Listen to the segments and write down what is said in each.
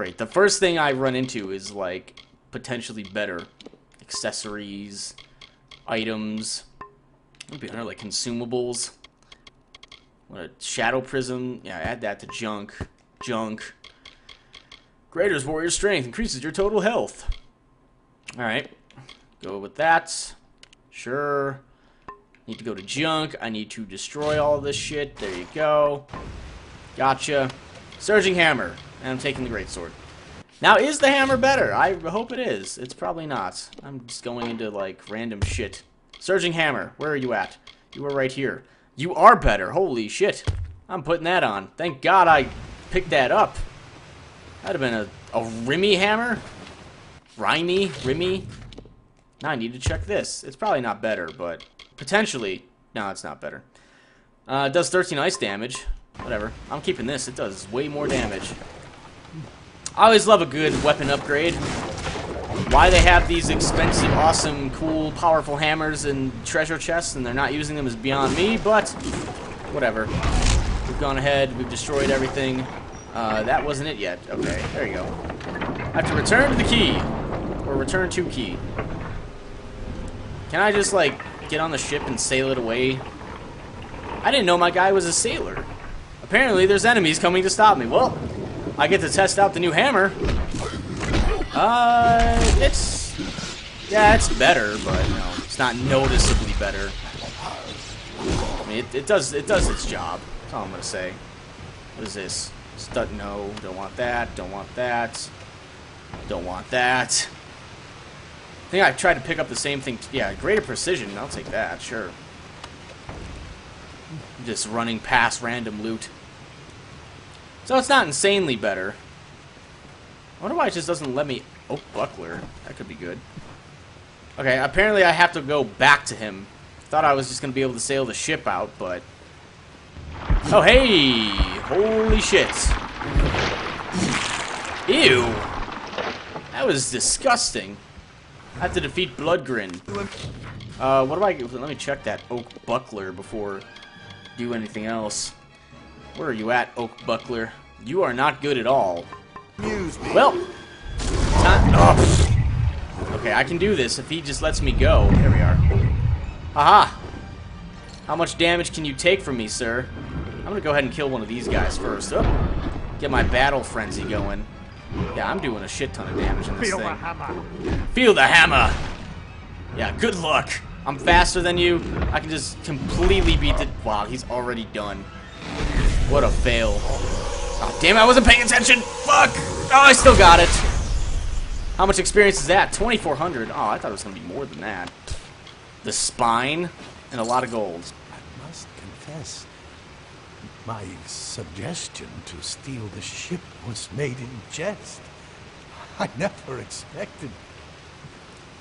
Great. The first thing I run into is like potentially better accessories, items. Maybe under like consumables. What a shadow prism. Yeah, add that to junk. Junk. Greater's warrior strength increases your total health. Alright. Go with that. Sure. Need to go to junk. I need to destroy all this shit. There you go. Gotcha. Surging hammer. And I'm taking the greatsword. Now, is the hammer better? I hope it is. It's probably not. I'm just going into, like, random shit. Surging hammer. Where are you at? You are right here. You are better. Holy shit. I'm putting that on. Thank God I picked that up. That'd have been a, a Rimmy hammer? Rimy? Rimmy? Now I need to check this. It's probably not better, but potentially. No, it's not better. Uh, it does 13 ice damage. Whatever. I'm keeping this. It does way more damage. I always love a good weapon upgrade. Why they have these expensive, awesome, cool, powerful hammers and treasure chests and they're not using them is beyond me, but whatever. We've gone ahead, we've destroyed everything. Uh, that wasn't it yet. Okay, there you go. I have to return to the key. Or return to key. Can I just, like, get on the ship and sail it away? I didn't know my guy was a sailor. Apparently, there's enemies coming to stop me. Well, I get to test out the new hammer. Uh, it's... Yeah, it's better, but, you know, it's not noticeably better. I mean, it, it does it does its job. That's all I'm going to say. What is this? Stud no, don't want that, don't want that. Don't want that. I think I tried to pick up the same thing. Yeah, greater precision. I'll take that, sure. Just running past random loot. So it's not insanely better. I wonder why it just doesn't let me... Oh, buckler. That could be good. Okay, apparently I have to go back to him. Thought I was just going to be able to sail the ship out, but... Oh, hey! Holy shit. Ew! That was disgusting. I have to defeat Bloodgrin. Uh, what do I... Let me check that Oak Buckler before do anything else. Where are you at, Oak Buckler? You are not good at all. Well, not... Oh. Okay, I can do this if he just lets me go. There we are. Aha! How much damage can you take from me, sir? I'm gonna go ahead and kill one of these guys first. Oh, get my battle frenzy going. Yeah, I'm doing a shit ton of damage in this Feel thing. the hammer. Feel the hammer! Yeah, good luck. I'm faster than you. I can just completely beat the... Wow, he's already done. What a fail. Oh, damn I wasn't paying attention! Fuck! Oh, I still got it. How much experience is that? 2,400. Oh, I thought it was going to be more than that. The spine and a lot of gold. I must confess, my suggestion to steal the ship was made in jest. I never expected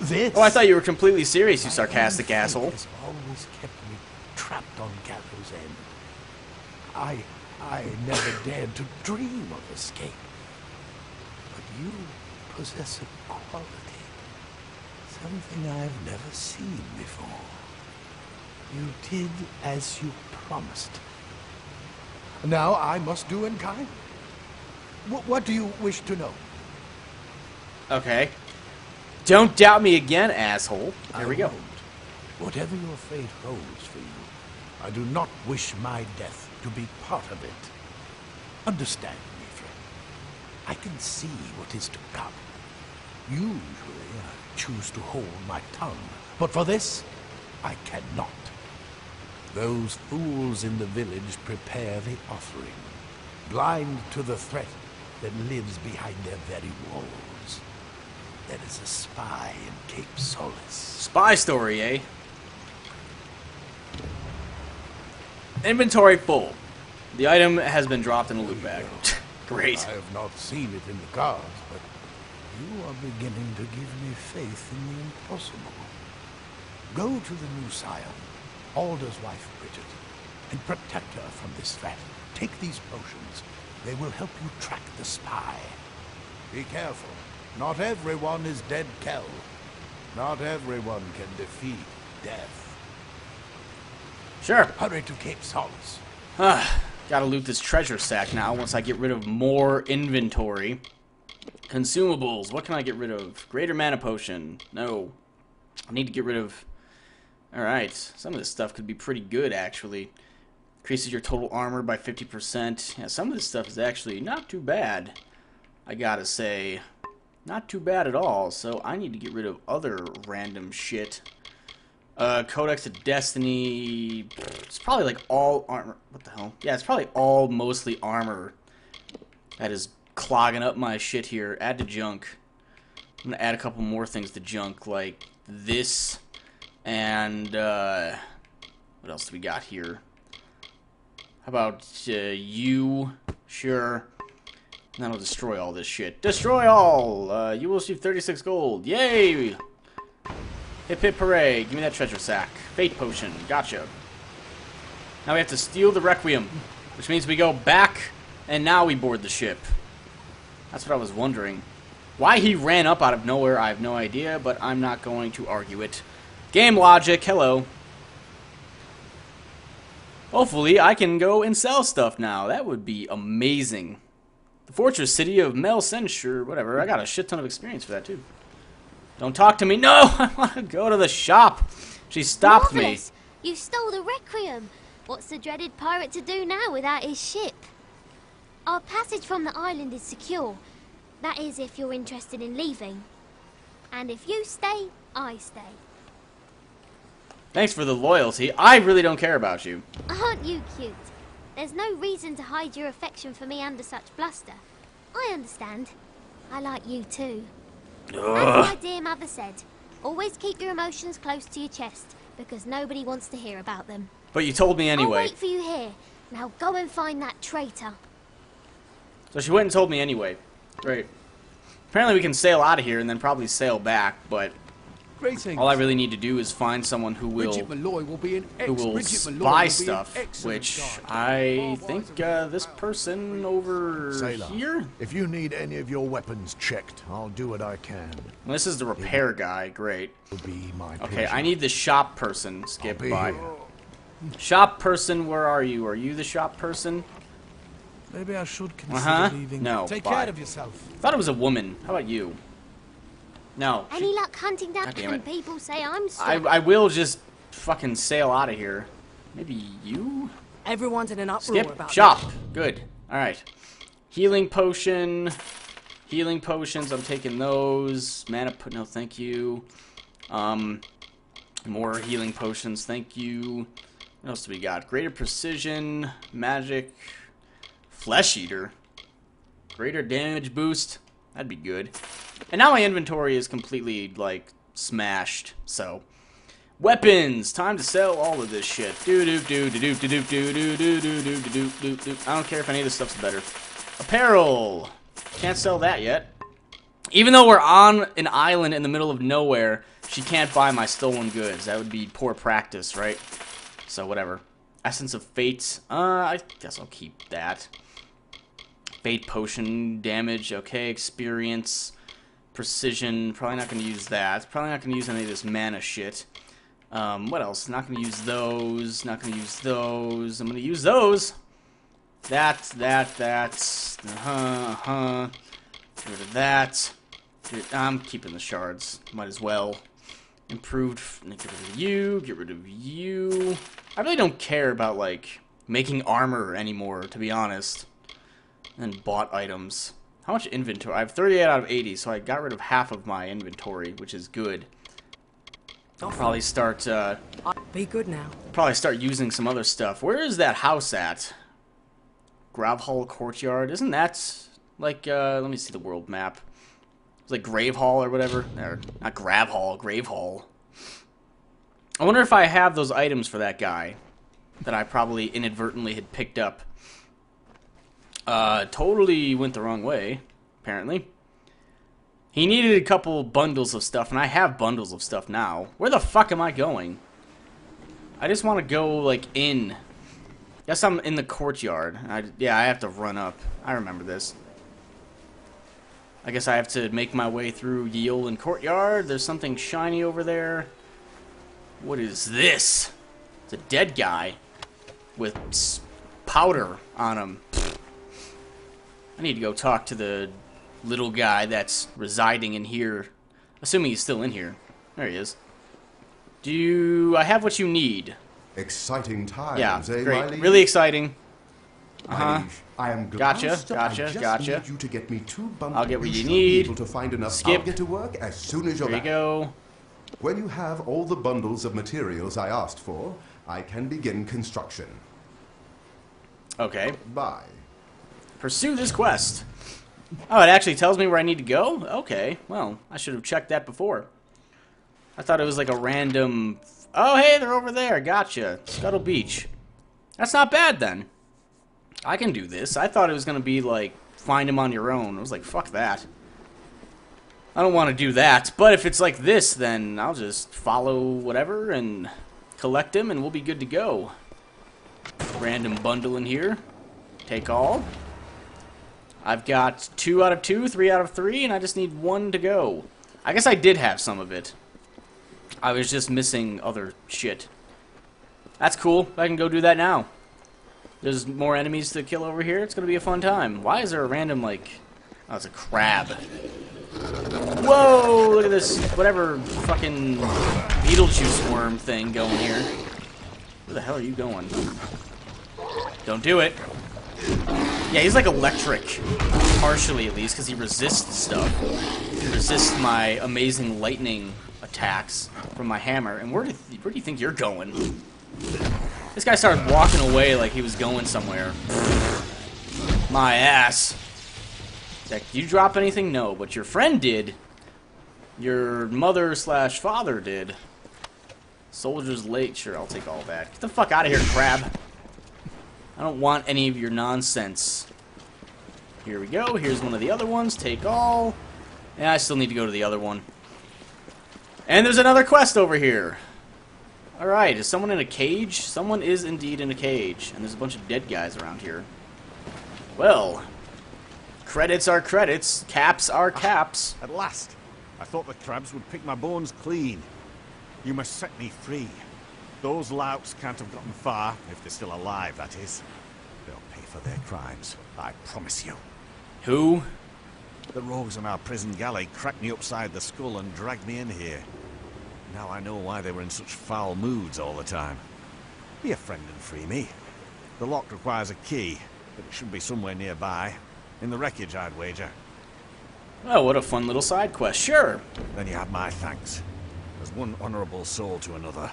this. Oh, I thought you were completely serious, you sarcastic asshole. Has always kept me trapped on gallows end. I, I never dared to dream of escape. But you possess a quality, something I've never seen before. You did as you promised. Now I must do in kind. Wh- what do you wish to know? Okay. Don't doubt me again, asshole. Here we go. Whatever your fate holds for you, I do not wish my death to be part of it. Understand me, friend. I can see what is to come. Usually I choose to hold my tongue, but for this, I cannot. Those fools in the village prepare the offering, blind to the threat that lives behind their very walls. There is a spy in Cape Solace. Spy story, eh? Inventory full. The item has been dropped in a loot bag. Great. I have not seen it in the cards, but you are beginning to give me faith in the impossible. Go to the new scion, Alder's wife, Bridget, and protect her from this threat. Take these potions. They will help you track the spy. Be careful. Not everyone is dead Kel. Not everyone can defeat death. Sure. Hurry to Cape Solace. Ah, gotta loot this treasure sack now once I get rid of more inventory. Consumables. What can I get rid of? Greater mana potion. No. I need to get rid of... Alright. Some of this stuff could be pretty good, actually. Increases your total armor by 50%. Yeah, some of this stuff is actually not too bad. I gotta say. Not too bad at all. So I need to get rid of other random shit. Uh, Codex of Destiny. It's probably like all armor. What the hell? Yeah, it's probably all mostly armor. That is clogging up my shit here. Add to junk. I'm gonna add a couple more things to junk, like this, and uh, what else do we got here? How about uh, you? Sure. That'll destroy all this shit. Destroy all! Uh, you will receive 36 gold. Yay! Hip hip hooray. Give me that treasure sack. Fate potion. Gotcha. Now we have to steal the Requiem, which means we go back, and now we board the ship. That's what I was wondering. Why he ran up out of nowhere, I have no idea, but I'm not going to argue it. Game logic, hello. Hopefully, I can go and sell stuff now. That would be amazing. The fortress city of Mel Senshir, whatever. I got a shit ton of experience for that, too. Don't talk to me. No! I want to go to the shop. She stopped Marvelous. me. You stole the Requiem. What's the dreaded pirate to do now without his ship? Our passage from the island is secure. That is, if you're interested in leaving. And if you stay, I stay. Thanks for the loyalty. I really don't care about you. Aren't you cute? There's no reason to hide your affection for me under such bluster. I understand. I like you too. As my dear mother said, always keep your emotions close to your chest, because nobody wants to hear about them. But you told me anyway. I'll wait for you here. Now go and find that traitor. So she went and told me anyway. Great. Apparently we can sail out of here and then probably sail back, but Greetings. all I really need to do is find someone who will Bridget Malloy will be an ex. who will Bridget Malloy will spy be an stuff, which. I think uh, this person over Sailor, here. if you need any of your weapons checked, I'll do what I can. Well, this is the repair guy. Great. Be my Okay. I need the shop person. Skip by. here. Shop person, where are you? Are you the shop person? Maybe I should consider Uh huh. leaving. No. Take bye. care of yourself. Thought it was a woman. How about you? No. she- Any luck hunting down God damn when it. people say I'm I. I will just fucking sail out of here. Maybe you? Everyone's in an uproar Skip. about Shop. Good. Alright. Healing potion. Healing potions. I'm taking those. Mana put. No, thank you. Um, more healing potions. Thank you. What else do we got? Greater precision. Magic. Flesh eater. Greater damage boost. That'd be good. And now my inventory is completely, like, smashed. So, weapons. Time to sell all of this shit. Do do do do do do do do do do do do do do do. I don't care if any of this stuff's better. Apparel. Can't sell that yet. Even though we're on an island in the middle of nowhere, she can't buy my stolen goods. That would be poor practice, right? So whatever. Essence of Fate. Uh, I guess I'll keep that. Fate potion damage. Okay, experience, precision. Probably not going to use that. Probably not going to use any of this mana shit. Um, what else? Not going to use those. Not going to use those. I'm going to use those. That, that, that. Uh huh. Uh huh. Get rid of that. I'm keeping the shards. Might as well. Improved. Get rid of you. Get rid of you. I really don't care about like making armor anymore, to be honest. And bought items. How much inventory? I have 38 out of 80, so I got rid of half of my inventory, which is good. I'll probably start. Uh. Be good now. probably start using some other stuff. Where is that house at? Gravehall Courtyard. Isn't that like? Uh, let me see the world map. It's like Grave Hall or whatever. Or not Grav Hall, Grave Hall. I wonder if I have those items for that guy that I probably inadvertently had picked up. Uh, totally went the wrong way, apparently. He needed a couple bundles of stuff, and I have bundles of stuff now. Where the fuck am I going? I just want to go, like, in. Guess I'm in the courtyard. I, yeah, I have to run up. I remember this. I guess I have to make my way through Yeolan Courtyard. There's something shiny over there. What is this? It's a dead guy with powder on him. I need to go talk to the little guy that's residing in here. Assuming he's still in here. There he is. Do you... I have what you need. Exciting times, Yeah, eh, great. Really exciting. Uh-huh. I am Gotcha, Gloucester. gotcha, I just gotcha. need you to get me two bundles. I'll get what you need. To find enough. Skip. I'll get to work as soon as you're There you back. go. When you have all the bundles of materials I asked for, I can begin construction. Okay. Bye. Pursue this quest. Oh, it actually tells me where I need to go? Okay. Well, I should have checked that before. I thought it was like a random... Oh, hey, they're over there. Gotcha. Scuttle Beach. That's not bad, then. I can do this. I thought it was going to be, like, find him on your own. I was like, fuck that. I don't want to do that. But if it's like this, then I'll just follow whatever and collect him, and we'll be good to go. Random bundle in here. Take all. I've got two out of two, three out of three, and I just need one to go. I guess I did have some of it. I was just missing other shit. That's cool. I can go do that now. There's more enemies to kill over here. It's going to be a fun time. Why is there a random, like... Oh, it's a crab. Whoa! Look at this, whatever fucking Beetlejuice worm thing going here. Where the hell are you going? Don't do it. Yeah, he's like electric. Partially, at least, because he resists stuff. He resists my amazing lightning attacks from my hammer. And where, did, where do you think you're going? This guy started walking away like he was going somewhere. My ass. Did you drop anything? No, but your friend did. Your mother slash father did. Soldier's late. Sure, I'll take all that. Get the fuck out of here, crab. I don't want any of your nonsense. Here we go. Here's one of the other ones. Take all. Yeah, I still need to go to the other one. And there's another quest over here. Alright, is someone in a cage? Someone is indeed in a cage. And there's a bunch of dead guys around here. Well, credits are credits. Caps are caps. At last. I thought the crabs would pick my bones clean. You must set me free. Those louts can't have gotten far, if they're still alive, that is. They'll pay for their crimes, I promise you. Who? The rogues on our prison galley cracked me upside the skull and dragged me in here. Now I know why they were in such foul moods all the time. Be a friend and free me. The lock requires a key, but it should be somewhere nearby. In the wreckage, I'd wager. Oh, what a fun little side quest. Sure. Then you have my thanks. As one honourable soul to another.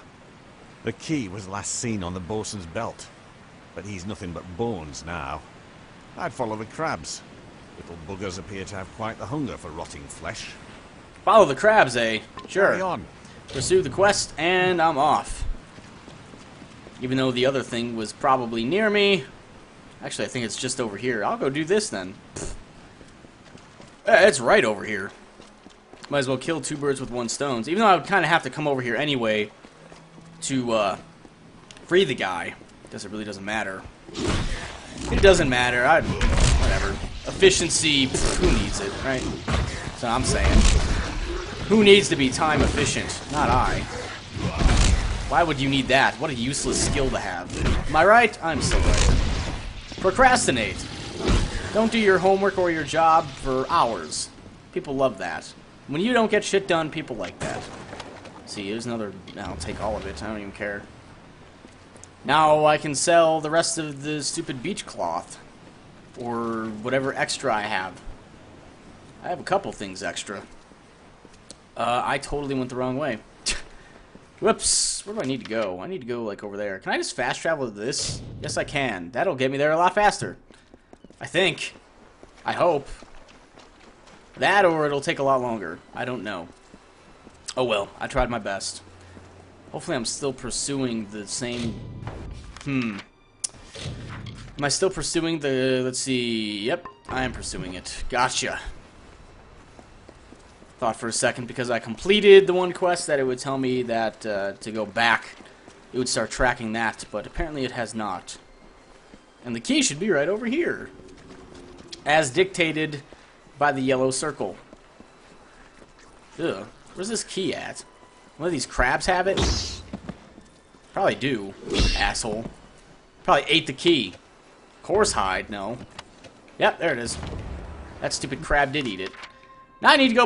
The key was last seen on the bosun's belt, but he's nothing but bones now. I'd follow the crabs. Little buggers appear to have quite the hunger for rotting flesh. Follow the crabs, eh? Sure. Carry on. Pursue the quest, and I'm off. Even though the other thing was probably near me. Actually, I think it's just over here. I'll go do this then. Pfft. Eh, It's right over here. Might as well kill two birds with one stone. Even though I would kind of have to come over here anyway to uh, free the guy. Guess it really doesn't matter. It doesn't matter. I whatever. Efficiency. pfft, who needs it, right? That's what I'm saying. Who needs to be time efficient? Not I. Why would you need that? What a useless skill to have. Am I right? I'm so right. Procrastinate. Don't do your homework or your job for hours. People love that. When you don't get shit done, people like that. See, here's another... I'll take all of it. I don't even care. Now I can sell the rest of the stupid beach cloth. Or whatever extra I have. I have a couple things extra. Uh, I totally went the wrong way. Whoops. Where do I need to go? I need to go, like, over there. Can I just fast travel to this? Yes, I can. That'll get me there a lot faster. I think. I hope. That or it'll take a lot longer. I don't know. Oh well, I tried my best. Hopefully I'm still pursuing the same... Hmm. Am I still pursuing the... Let's see... Yep, I am pursuing it. Gotcha. Thought for a second because I completed the one quest that it would tell me that uh, to go back, it would start tracking that, but apparently it has not. And the key should be right over here. As dictated by the yellow circle. Ugh. Where's this key at? One of these crabs have it? Probably do, asshole. Probably ate the key. Course hide, no. Yep, there it is. That stupid crab did eat it. Now I need to go back.